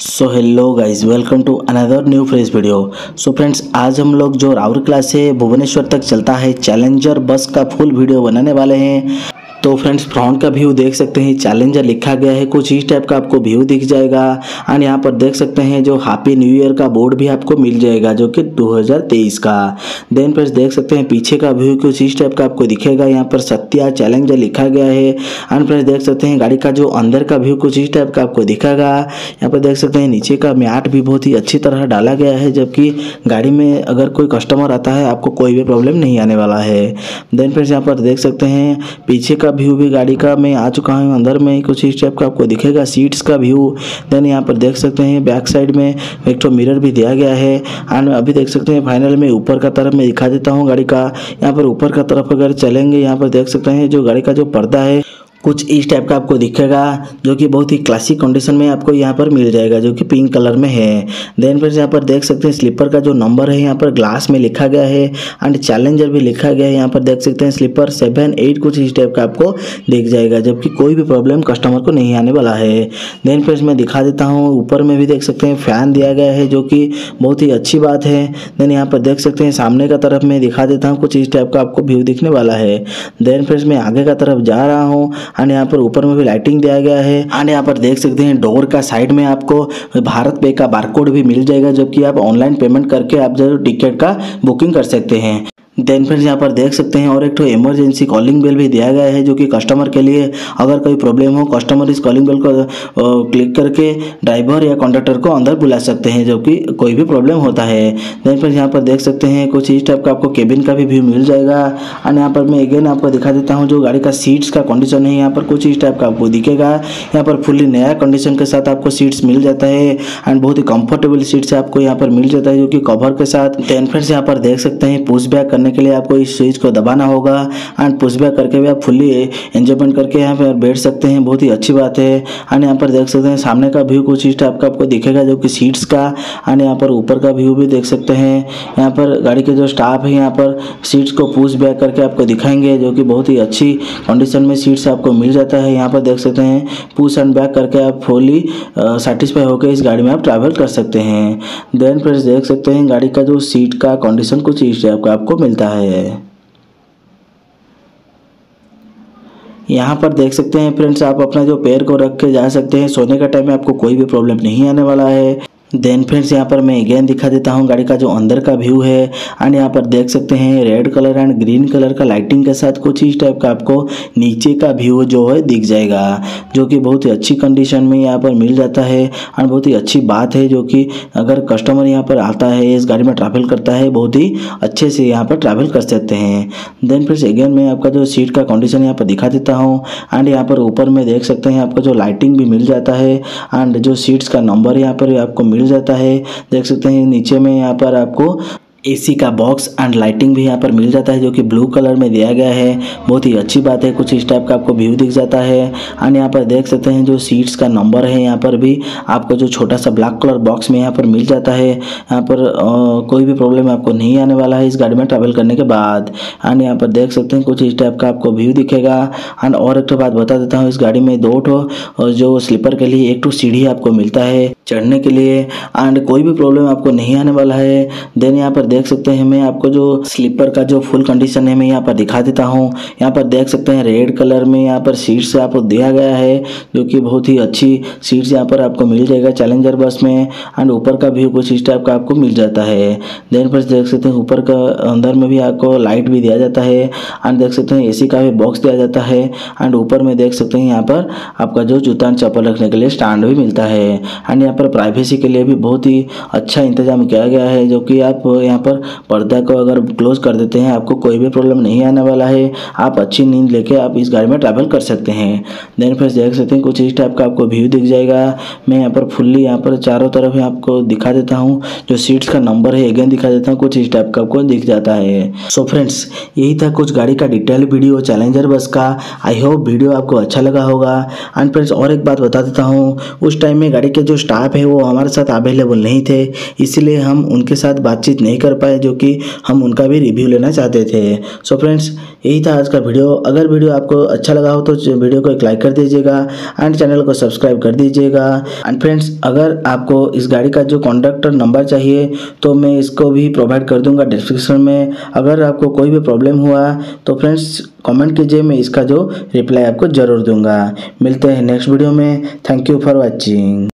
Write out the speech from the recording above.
So hello guys welcome to another new fresh video so friends आज हम लोग जो राउरकला से भुवनेश्वर तक चलता है चैलेंजर बस का फुल वीडियो बनाने वाले हैं। तो फ्रेंड्स फ्रंट का व्यू देख सकते हैं, चैलेंजर लिखा गया है, कुछ इस टाइप का आपको व्यू दिख जाएगा। एंड यहाँ पर देख सकते हैं जो हैप्पी न्यू ईयर का बोर्ड भी आपको मिल जाएगा, जो कि 2023 का। देन फ्रेंड्स, देख सकते हैं पीछे का व्यू कुछ इस टाइप का आपको दिखेगा। यहाँ पर सत्या चैलेंजर लिखा गया है। एंड फ्रेंड्स, देख सकते हैं गाड़ी का जो अंदर का व्यू कुछ इस टाइप का आपको दिखेगा। यहाँ पर देख सकते हैं नीचे का मैट भी बहुत ही अच्छी तरह डाला गया है, जबकि गाड़ी में अगर कोई कस्टमर आता है, आपको कोई भी प्रॉब्लम नहीं आने वाला है। देन फ्रेंड्स, यहाँ पर देख सकते हैं पीछे का व्यू भी गाड़ी का मैं आ चुका हूँ। अंदर में कुछ इस टाइप का आपको दिखेगा। सीट्स का व्यू देन यहाँ पर देख सकते हैं बैक साइड में एक तो मिरर भी दिया गया है। एंड अभी देख सकते हैं फाइनल में ऊपर का तरफ़ मैं दिखा देता हूँ गाड़ी का। यहाँ पर ऊपर का तरफ़ अगर चलेंगे, यहाँ पर देख सकते हैं जो गाड़ी का जो पर्दा है कुछ इस टाइप का आपको दिखेगा, जो कि बहुत ही क्लासिक कंडीशन में आपको यहाँ पर मिल जाएगा, जो कि पिंक कलर में है। देन फिर यहाँ पर देख सकते हैं स्लीपर का जो नंबर है, यहाँ पर ग्लास में लिखा गया है एंड चैलेंजर भी लिखा गया है। यहाँ पर देख सकते हैं स्लीपर सेवन एट कुछ इस टाइप का आपको दिख जाएगा, जबकि कोई भी प्रॉब्लम कस्टमर को नहीं आने वाला है। देन फिर मैं दिखा देता हूँ, ऊपर में भी देख सकते हैं फ़ैन दिया गया है, जो कि बहुत ही अच्छी बात है। देन यहाँ पर देख सकते हैं, सामने का तरफ़ मैं दिखा देता हूँ, कुछ इस टाइप का आपको व्यू दिखने वाला है। देन फिर मैं आगे का तरफ़ जा रहा हूँ एंड यहाँ पर ऊपर में भी लाइटिंग दिया गया है एंड यहाँ पर देख सकते हैं डोर का साइड में आपको भारत पे का बारकोड भी मिल जाएगा जबकि आप ऑनलाइन पेमेंट करके आप जो टिकट का बुकिंग कर सकते हैं। देन फ्रेंड्स यहाँ पर देख सकते हैं, और एक तो इमरजेंसी कॉलिंग बेल भी दिया गया है, जो कि कस्टमर के लिए अगर कोई प्रॉब्लम हो कस्टमर इस कॉलिंग बेल को क्लिक करके ड्राइवर या कंडक्टर को अंदर बुला सकते हैं, जो कि कोई भी प्रॉब्लम होता है। देन फ्रेंड्स यहाँ पर देख सकते हैं, कुछ इस टाइप का आपको केबिन का भी व्यू मिल जाएगा। एंड यहाँ पर मैं अगेन आपको दिखा देता हूँ, जो गाड़ी का सीट्स का कंडीशन है, यहाँ पर कुछ इस टाइप का आपको दिखेगा। यहाँ पर फुल्ली नया कंडीशन के साथ आपको सीट्स मिल जाता है एंड बहुत ही कंफर्टेबल सीट्स आपको यहाँ पर मिल जाता है, जो कि कवर के साथ। देन फ्रेंड्स यहाँ पर देख सकते हैं पुश बैक करने के लिए आपको इस स्विच को दबाना होगा। एंड पुश बैक करके भी आप फुल्ली एंजॉयमेंट करके यहाँ पर बैठ सकते हैं। बहुत ही अच्छी बात है। एंड यहाँ पर देख सकते हैं, सामने का व्यू कुछ इस टाइप का आपको दिखेगा जो कि सीट्स का। एंड यहाँ पर ऊपर का व्यू भी देख सकते हैं। यहाँ पर गाड़ी के जो स्टाफ है, यहाँ पर सीट्स को पुश बैक करके आपको दिखाएँगे, जो कि बहुत ही अच्छी कंडीशन में सीट्स आपको मिल जाता है। यहाँ पर देख सकते हैं पुश एंड बैक करके आप फुली सेटिस्फाई होकर इस गाड़ी में आप ट्रैवल कर सकते हैं। देन फिर देख सकते हैं, गाड़ी का जो सीट का कंडीशन कुछ इस टाइप का आपको मिलता है। यहाँ पर देख सकते हैं फ्रेंड्स आप अपना जो पैर को रख के जा सकते हैं, सोने का टाइम में आपको कोई भी प्रॉब्लम नहीं आने वाला है। देन फ्रेंड्स यहाँ पर मैं अगेन दिखा देता हूँ गाड़ी का जो अंदर का व्यू है। एंड यहाँ पर देख सकते हैं red colour and green colour का लाइटिंग के साथ कुछ इस टाइप का आपको नीचे का व्यू जो है दिख जाएगा, जो कि बहुत ही अच्छी कंडीशन में यहाँ पर मिल जाता है। एंड बहुत ही अच्छी बात है जो कि अगर कस्टमर यहाँ पर आता है, इस गाड़ी में ट्रैवल करता है, बहुत ही अच्छे से यहाँ पर ट्रैवल कर सकते हैं। देन फ्रेंड्स अगेन मैं आपका जो सीट का कंडीशन यहाँ पर दिखा देता हूँ। एंड यहाँ पर ऊपर में देख सकते हैं आपका जो लाइटिंग भी मिल जाता है। एंड जो सीट्स का नंबर यहाँ पर आपको मिल जाता है। देख सकते हैं नीचे में यहाँ पर आपको एसी का बॉक्स एंड लाइटिंग भी यहाँ पर मिल जाता है जो कि ब्लू कलर में दिया गया है। बहुत ही अच्छी बात है कुछ इस टाइप का आपको व्यू दिख जाता है। एंड यहाँ पर देख सकते हैं जो सीट्स का नंबर है यहाँ पर भी आपको जो छोटा सा ब्लैक कलर बॉक्स में यहाँ पर मिल जाता है। यहाँ पर आ, कोई भी प्रॉब्लम आपको नहीं आने वाला है इस गाड़ी में ट्रैवल करने के बाद। एंड यहाँ पर देख सकते हैं कुछ इस टाइप का आपको व्यू दिखेगा। एंड और एक बात बता देता हूँ इस गाड़ी में दो ठो जो स्लीपर के लिए एक टू सीढ़ी आपको मिलता है। चढ़ने के लिए एंड कोई भी प्रॉब्लम आपको नहीं आने वाला है देन यहाँ पर देख सकते हैं मैं आपको जो स्लीपर का जो फुल कंडीशन है, मैं यहाँ पर दिखा देता हूँ। यहाँ पर देख सकते हैं रेड कलर में यहाँ पर सीट्स आपको दिया गया है, जो कि बहुत ही अच्छी सीट्स यहाँ पर आपको मिल जाएगा चैलेंजर बस में एंड ऊपर का व्यू कुछ इस टाइप का आपको मिल जाता है। देन पर देख सकते हैं ऊपर का, अंदर में भी आपको लाइट भी दिया जाता है एंड देख सकते हैं एसी का भी बॉक्स दिया जाता है एंड ऊपर में देख सकते हैं यहाँ पर आपका जो जूता चप्पल रखने के लिए स्टैंड भी मिलता है। एंड यहाँ पर प्राइवेसी के लिए भी बहुत ही अच्छा इंतज़ाम किया गया है, जो कि आप यहाँ पर पर्दा को अगर क्लोज कर देते हैं, आपको कोई भी प्रॉब्लम नहीं आने वाला है। आप अच्छी नींद लेके आप इस गाड़ी में ट्रैवल कर सकते हैं। देन फिर देख सकते हैं, कुछ इस टाइप का आपको व्यू दिख जाएगा। मैं यहाँ पर फुल्ली यहाँ पर चारों तरफ़ आपको दिखा देता हूँ। जो सीट्स का नंबर है अगेन दिखा देता हूँ, कुछ इस टाइप का आपको दिख जाता है। सो फ्रेंड्स यही था कुछ गाड़ी का डिटेल वीडियो चैलेंजर बस का। आई होप वीडियो आपको अच्छा लगा होगा। एंड फ्रेंड्स और एक बात बता देता हूँ। उस टाइम में गाड़ी के जो स्टाफ स्टाफ है, वो हमारे साथ अवेलेबल नहीं थे। इसलिए हम उनके साथ बातचीत नहीं कर पाए, जो कि हम उनका भी रिव्यू लेना चाहते थे। सो फ्रेंड्स यही था आज का वीडियो अगर वीडियो आपको अच्छा लगा हो तो वीडियो को एक लाइक कर दीजिएगा एंड चैनल को सब्सक्राइब कर दीजिएगा। एंड फ्रेंड्स अगर आपको इस गाड़ी का जो कॉन्डक्टर नंबर चाहिए तो मैं इसको भी प्रोवाइड कर दूँगा डिस्क्रिप्शन में। अगर आपको कोई भी प्रॉब्लम हुआ तो फ्रेंड्स कमेंट कीजिए, मैं इसका जो रिप्लाई आपको ज़रूर दूँगा। मिलते हैं नेक्स्ट वीडियो में। Thank you for watching